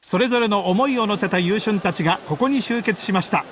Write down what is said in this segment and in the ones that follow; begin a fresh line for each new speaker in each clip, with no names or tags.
それぞれの思いを乗せた優春たちがここに集結しました。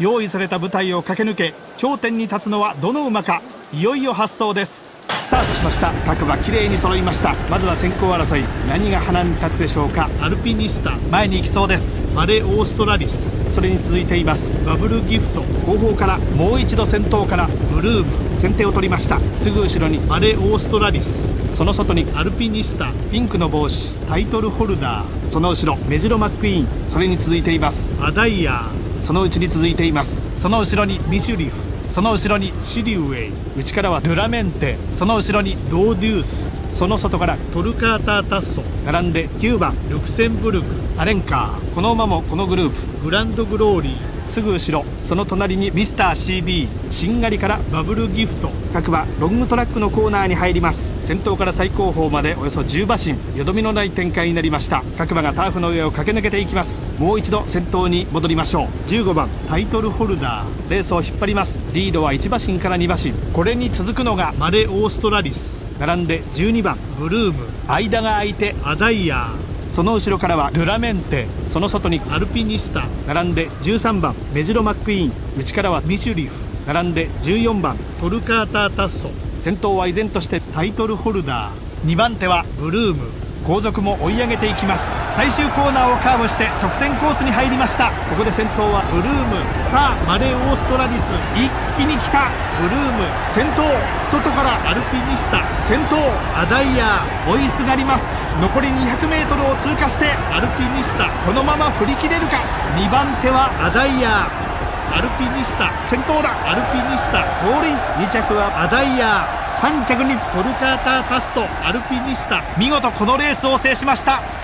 用意された舞台を駆け抜け頂点に立つのはどの馬かいよいよ発走です。スタートしました。各馬綺麗に揃いました。まずは先行争い何が花に立つでしょうか。アルピニスタ。前に行きそうです。マレオーストラリス。それに続いています。バブルギフト。後方からもう一度先頭からブルーム。先手を取りました。すぐ後ろにマレオーストラリスその外にアルピニスタピンクの帽子タイトルホルダーその後ろメジロマックイーンそれに続いています。アダイヤーそのうちに続いています。その後ろにミシュリフその後ろにシリウェイ内からはドゥラメンテその後ろにドーデュース。その外からトルカータータッソ並んで9番ルクセンブルクアレンカーこの馬もこのグループグランドグローリーすぐ後ろその隣にミスター CB しんがりからバブルギフト各馬ロングトラックのコーナーに入ります。先頭から最後方までおよそ10馬身よどみのない展開になりました。各馬がターフの上を駆け抜けていきます。もう一度先頭に戻りましょう。15番タイトルホルダーレースを引っ張ります。リードは1馬身から2馬身。これに続くのがマレオーストラリス並んで12番ブルーム。間が空いてアダイヤ。ーその後ろからはルラメンテ。その外にアルピニスタ。並んで13番メジロマックイーン。内からはミシュリフ。並んで14番トルカータータッソ。先頭は依然としてタイトルホルダー。2番手はブルーム後続も追い上げていきます。最終コーナーをカーブして直線コースに入りました。ここで先頭はブルーム。さあマレーオーストラリス。一気に来た。ブルーム。先頭外からアルピニスタ。先頭アダイヤー。追いすがります。残り 200m を通過してアルピニスタ。このまま振り切れるか。2番手はアダイヤー。アルピニスタ。先頭だ。アルピニスタ。ゴールイン2着はアダイヤー。3着にトルカータータッソアルピニスタ。見事このレースを制しました。